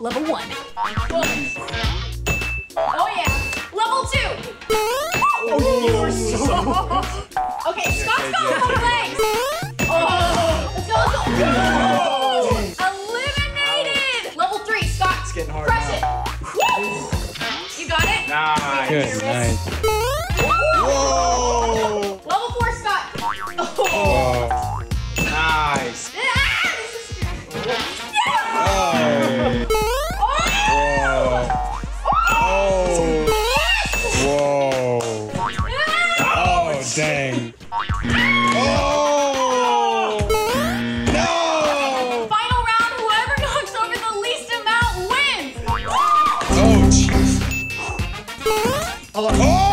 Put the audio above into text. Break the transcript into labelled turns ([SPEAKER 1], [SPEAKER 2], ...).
[SPEAKER 1] Level one. Oh yeah. Level two.
[SPEAKER 2] Oh.
[SPEAKER 1] Okay, Scott's got long legs. Oh, let's go, let's go. Eliminated. Level three, Scott. It's getting hard Press now. it. Woo! You got it?
[SPEAKER 2] Nice. Good,
[SPEAKER 3] nice. Oh! No!
[SPEAKER 1] Final round, whoever knocks over the least amount wins!
[SPEAKER 3] Oh, jeez.
[SPEAKER 2] Oh!
[SPEAKER 3] oh!